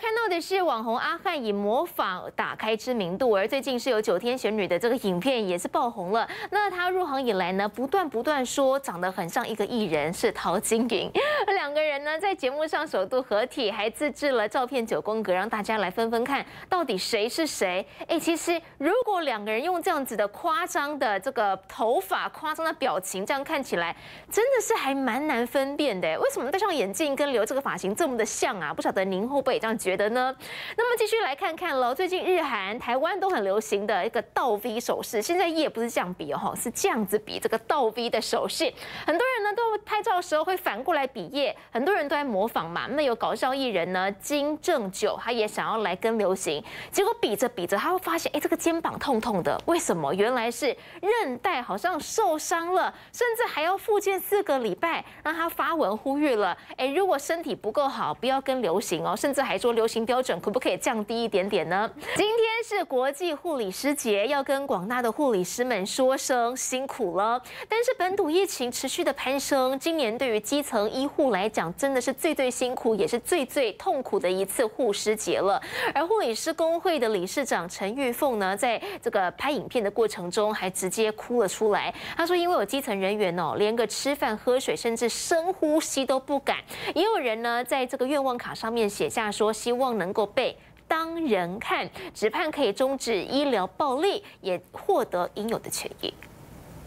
看到的是网红阿汉以模仿打开知名度，而最近是有九天玄女的这个影片也是爆红了。那他入行以来呢，不断不断说长得很像一个艺人，是陶晶莹。两个人呢在节目上首度合体，还自制了照片九宫格，让大家来分分看到底谁是谁。哎，其实如果两个人用这样子的夸张的这个头发、夸张的表情，这样看起来真的是还蛮难分辨的。为什么戴上眼镜跟留这个发型这么的像啊？不晓得您会不会这样？觉觉得呢？那么继续来看看喽。最近日韩、台湾都很流行的一个倒 V 手势，现在也不是这样比哦，是这样子比这个倒 V 的手势。很多人呢都拍照的时候会反过来比耶，很多人都在模仿嘛。那有搞笑艺人呢金正九，他也想要来跟流行，结果比着比着，他会发现，哎，这个肩膀痛痛的，为什么？原来是韧带好像受伤了，甚至还要复健四个礼拜。让他发文呼吁了，哎，如果身体不够好，不要跟流行哦，甚至还说。流行标准可不可以降低一点点呢？今天是国际护理师节，要跟广大的护理师们说声辛苦了。但是本土疫情持续的攀升，今年对于基层医护来讲，真的是最最辛苦，也是最最痛苦的一次护师节了。而护理师工会的理事长陈玉凤呢，在这个拍影片的过程中，还直接哭了出来。他说：“因为有基层人员哦，连个吃饭、喝水，甚至深呼吸都不敢。也有人呢，在这个愿望卡上面写下说。”希望能够被当人看，只盼可以终止医疗暴力，也获得应有的权益。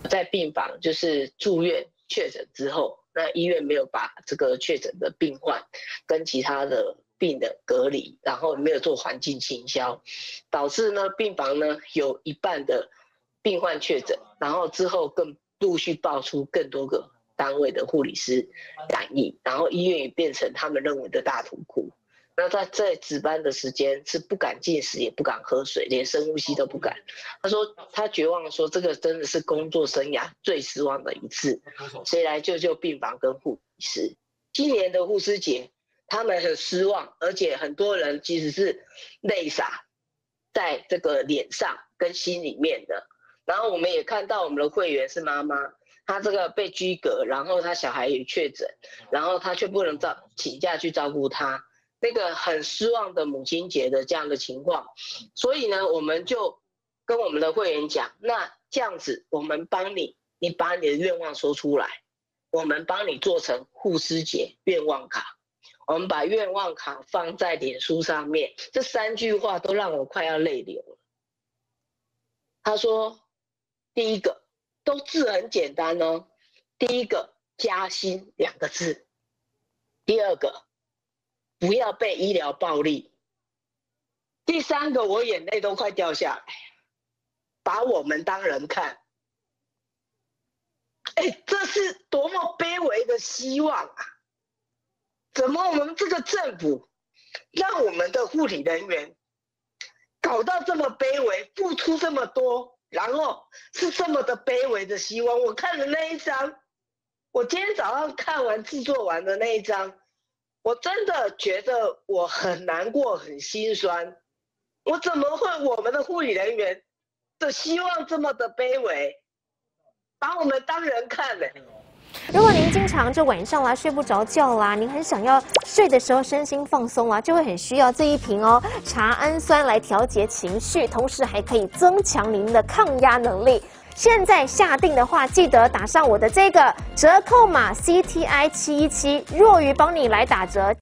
在病房就是住院确诊之后，那医院没有把这个确诊的病患跟其他的病人隔离，然后没有做环境清消，导致呢病房呢有一半的病患确诊，然后之后更陆续爆出更多个单位的护理师感染，然后医院也变成他们认为的大屠库。那他在值班的时间是不敢进食，也不敢喝水，连深呼吸都不敢。他说他绝望，说这个真的是工作生涯最失望的一次。谁来救救病房跟护师？今年的护士节，他们很失望，而且很多人其实是泪洒在这个脸上跟心里面的。然后我们也看到我们的会员是妈妈，她这个被居隔，然后她小孩也确诊，然后她却不能照请假去照顾他。那个很失望的母亲节的这样的情况，所以呢，我们就跟我们的会员讲，那这样子，我们帮你，你把你的愿望说出来，我们帮你做成护师节愿望卡，我们把愿望卡放在脸书上面，这三句话都让我快要泪流了。他说，第一个都字很简单哦，第一个加薪两个字，第二个。不要被医疗暴力。第三个，我眼泪都快掉下来，把我们当人看。哎，这是多么卑微的希望啊！怎么我们这个政府让我们的护理人员搞到这么卑微，付出这么多，然后是这么的卑微的希望？我看了那一张，我今天早上看完制作完的那一张。我真的觉得我很难过，很心酸。我怎么会我们的护理人员的希望这么的卑微，把我们当人看呢？如果您经常就晚上啦睡不着觉啦，您很想要睡的时候身心放松啦，就会很需要这一瓶哦茶氨酸来调节情绪，同时还可以增强您的抗压能力。现在下定的话，记得打上我的这个折扣码 C T I 七一七，若鱼帮你来打折。